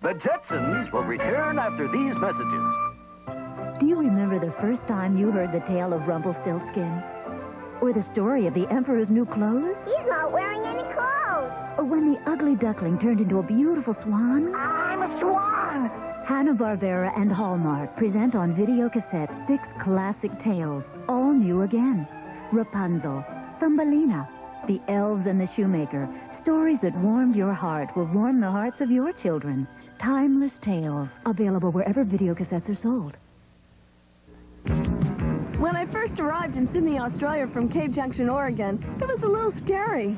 The Jetsons will return after these messages. Do you remember the first time you heard the tale of Rumpelstiltskin? Or the story of the Emperor's new clothes? He's not wearing any clothes. Or when the ugly duckling turned into a beautiful swan? I'm a swan. Hanna-Barbera and Hallmark present on video cassette six classic tales, all new again. Rapunzel, Thumbelina, The Elves and the Shoemaker. Stories that warmed your heart will warm the hearts of your children. Timeless tales, available wherever video cassettes are sold. When I first arrived in Sydney, Australia from Cave Junction, Oregon, it was a little scary.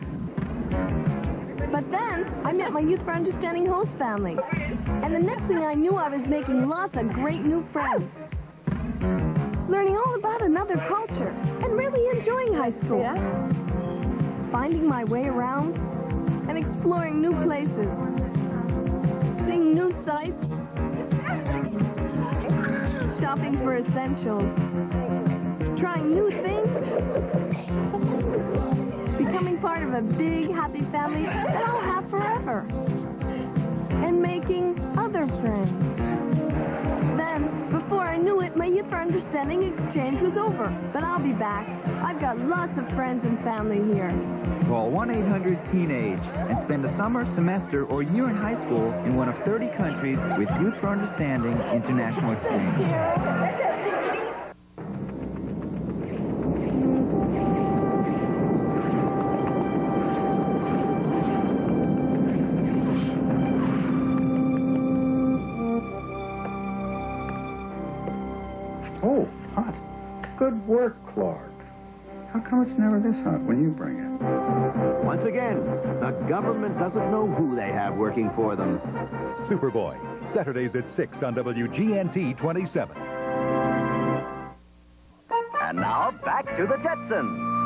But then, I met my Youth for Understanding host family. And the next thing I knew, I was making lots of great new friends. Learning all about another culture and really enjoying high school. Finding my way around and exploring new places. Shopping for essentials. Trying new things, becoming part of a big, happy family that I'll have forever, Understanding exchange was over, but I'll be back. I've got lots of friends and family here. Call 1-800-TEENAGE and spend a summer, semester, or year in high school in one of 30 countries with Youth for Understanding International Exchange. Oh, hot. Good work, Clark. How come it's never this hot when you bring it? Once again, the government doesn't know who they have working for them. Superboy, Saturdays at 6 on WGNT 27. And now, back to the Jetsons.